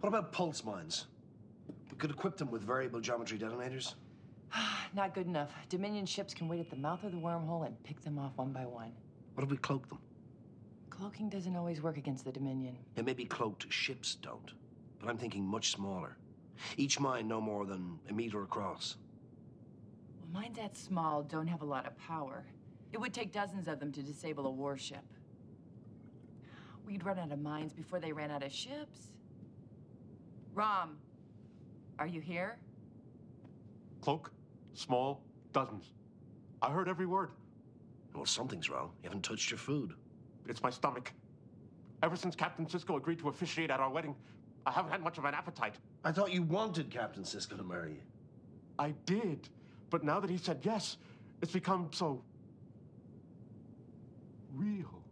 What about pulse mines? We could equip them with variable geometry detonators. Not good enough. Dominion ships can wait at the mouth of the wormhole and pick them off one by one. What if we cloak them? Cloaking doesn't always work against the Dominion. It may be cloaked ships don't, but I'm thinking much smaller. Each mine no more than a meter across. Well, mines that small don't have a lot of power. It would take dozens of them to disable a warship. We'd run out of mines before they ran out of ships. Rom, are you here? Cloak, small, dozens. I heard every word. Well, something's wrong. You haven't touched your food. It's my stomach. Ever since Captain Sisko agreed to officiate at our wedding, I haven't had much of an appetite. I thought you wanted Captain Sisko to marry you. I did, but now that he said yes, it's become so real.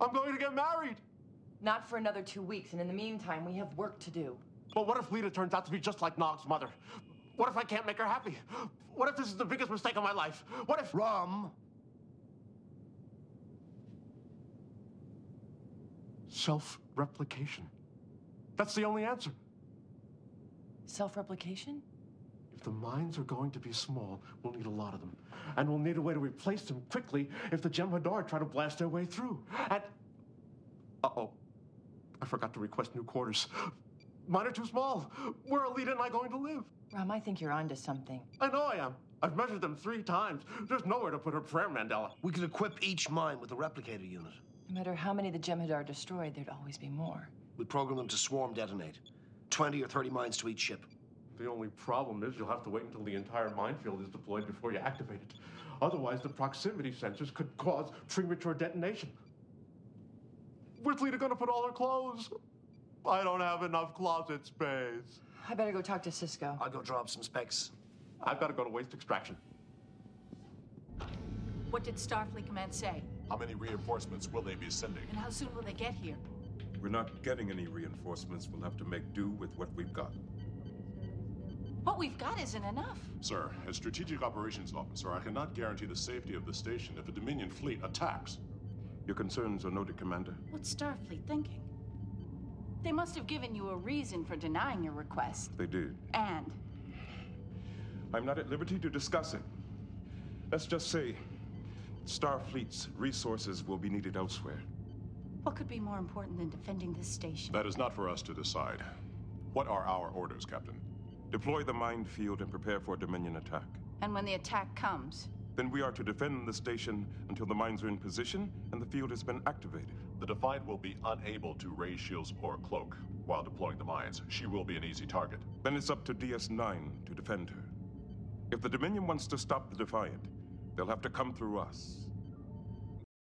I'm going to get married. Not for another two weeks, and in the meantime, we have work to do. But what if Leeta turns out to be just like Nog's mother? What if I can't make her happy? What if this is the biggest mistake of my life? What if. Rom! Self replication. That's the only answer. Self replication? If the mines are going to be small, we'll need a lot of them. And we'll need a way to replace them quickly if the Jem'Hadar try to blast their way through. And. I forgot to request new quarters. Mine are too small. Where are Leeta and I going to live? Rom, I think you're onto something. I know I am. I've measured them three times. There's nowhere to put her prayer mandala. We could equip each mine with a replicator unit. No matter how many the Jem'Hadar destroyed, there'd always be more. We program them to swarm detonate. 20 or 30 mines to each ship. The only problem is you'll have to wait until the entire minefield is deployed before you activate it. Otherwise, the proximity sensors could cause premature detonation. Where's Leeta gonna put all her clothes? I don't have enough closet space. I better go talk to Sisko. I'll go drop some specs. I've got to go to waste extraction. What did Starfleet Command say? How many reinforcements will they be sending? And how soon will they get here? We're not getting any reinforcements. We'll have to make do with what we've got. What we've got isn't enough. Sir, as Strategic Operations Officer, I cannot guarantee the safety of the station if a Dominion fleet attacks. Your concerns are noted, Commander. What's Starfleet thinking? They must have given you a reason for denying your request. They did. And I'm not at liberty to discuss it. Let's just say Starfleet's resources will be needed elsewhere. what could be more important than defending this station? That is not for us to decide. What are our orders, Captain? Deploy the minefield and prepare for a Dominion attack. And when the attack comes, Then we are to defend the station until the mines are in position and the field has been activated. The Defiant will be unable to raise shields or cloak while deploying the mines. She will be an easy target. Then it's up to DS9 to defend her. If the Dominion wants to stop the Defiant, they'll have to come through us.